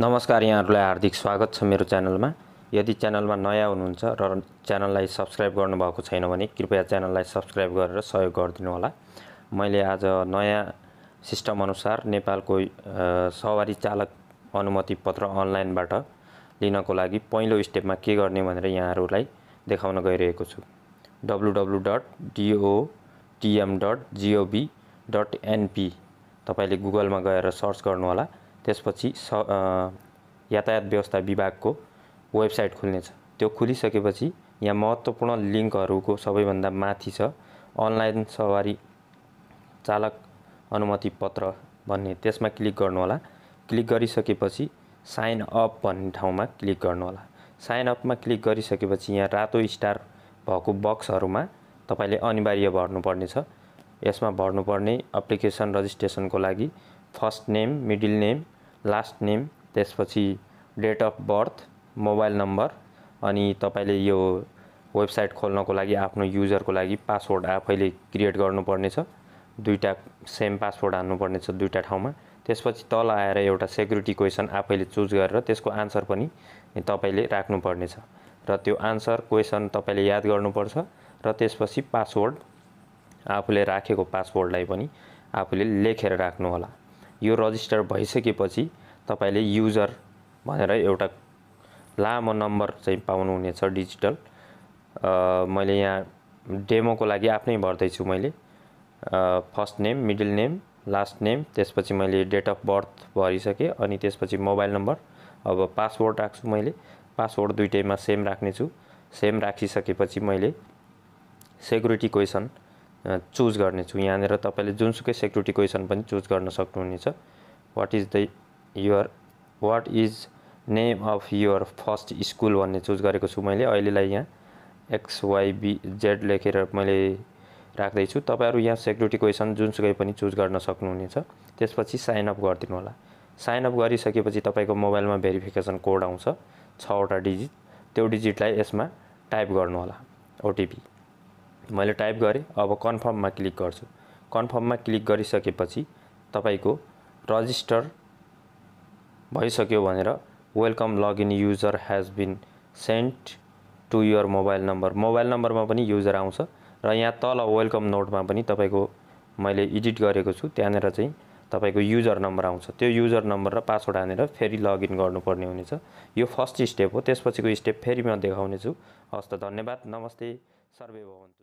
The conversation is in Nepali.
नमस्कार यहाँहरूलाई हार्दिक स्वागत छ मेरो च्यानलमा। यदि च्यानलमा नयाँ हुनुहुन्छ र च्यानललाई सब्सक्राइब गर्नुभएको छैन भने कृपया च्यानललाई सब्सक्राइब गरेर सहयोग गरिदिनु होला मैले आज नयाँ सिस्टम अनुसार नेपालको सवारी चालक अनुमति पत्र अनलाइनबाट लिनको लागि पहिलो स्टेपमा के गर्ने भनेर यहाँहरूलाई देखाउन गइरहेको छु। W W dot DOTM dot GOV dot NP तपाईँले गुगलमा गएर सर्च गर्नुहोला। त्यसपछि स यातायात व्यवस्था विभागको वेबसाइट खुल्नेछ। त्यो खुलिसकेपछि यहाँ महत्त्वपूर्ण लिङ्कहरूको सबैभन्दा माथि छ अनलाइन सवारी चालक अनुमति पत्र भन्ने। त्यसमा क्लिक गर्नुहोला। क्लिक गरिसकेपछि साइन अप भन्ने ठाउँमा क्लिक गर्नुहोला। साइन अपमा क्लिक गरिसकेपछि यहाँ रातो स्टार भएको बक्सहरूमा तपाईँले अनिवार्य भर्नुपर्नेछ। यसमा भर्नुपर्ने एप्लिकेसन रजिस्ट्रेसनको लागि first name middle name last name त्यसपछि date of birth mobile number अनि तपाईँले यो वेबसाइट खोल्नको लागि आफ्नो युजरको लागि पासवर्ड आफैले क्रिएट गर्नुपर्नेछ। दुईवटा सेम पासवर्ड हान्नुपर्नेछ दुईवटा ठाउँमा। त्यसपछि तल आएर एउटा सेक्युरिटी क्वेसन आफैले चुज गरेर त्यसको आन्सर पनि तपाईँले राख्नुपर्नेछ। र त्यो आन्सर क्वेसन तपाईँले याद गर्नुपर्छ र त्यसपछि पासवर्ड आफूले राखेको पासवर्डलाई पनि आफूले लेखेर राख्नुहोला। यो रजिस्टर भइसकेपछि तपाईँले युजर भनेर एउटा लामो नम्बर चाहिँ पाउनुहुनेछ डिजिटल मैले यहाँ डेमोको लागि आफ्नै भर्दैछु मैले। First name middle name last name त्यसपछि मैले डेट अफ बर्थ भरिसकेँ अनि त्यसपछि मोबाइल नम्बर अब पासवर्ड राख्छु मैले। पासवर्ड दुइटैमा सेम राख्नेछु। सेम राखिसकेपछि मैले सेक्युरिटी क्वेसन चुज गर्नेछु। यहाँनिर तपाईँले जुनसुकै सेक्युरिटी क्वेसन पनि चुज गर्न सक्नुहुनेछ। What is the your what is name of your first school भन्ने चुज गरेको छु मैले। अहिलेलाई यहाँ एक्सवाइबी जेड लेखेर मैले राख्दैछु। तपाईँहरू यहाँ सेक्युरिटी क्वेसन जुनसुकै पनि चुज गर्न सक्नुहुनेछ। त्यसपछि साइन अप गरिदिनु होला। साइन अप गरिसकेपछि तपाईँको मोबाइलमा भेरिफिकेसन कोड आउँछ। छवटा डिजिट त्यो डिजिटलाई यसमा टाइप गर्नु होला। ओटिपी मैले टाइप गरेँ अब कन्फर्ममा क्लिक गर्छु। कन्फर्ममा क्लिक गरिसकेपछि तपाईँको रजिस्टर भइसक्यो भनेर welcome login user has been sent to your mobile number mobile नम्बरमा पनि युजर आउँछ र यहाँ तल वेलकम नोटमा पनि तपाईँको मैले एडिट गरेको छु त्यहाँनिर चाहिँ तपाईँको युजर नम्बर आउँछ। त्यो युजर नम्बर र पासवर्ड हानेर फेरि लगइन गर्नुपर्ने हुनेछ। यो फर्स्ट स्टेप हो त्यसपछिको स्टेप फेरि म देखाउनेछु। हस् त धन्यवाद। नमस्ते। सर्वे भवन्तु।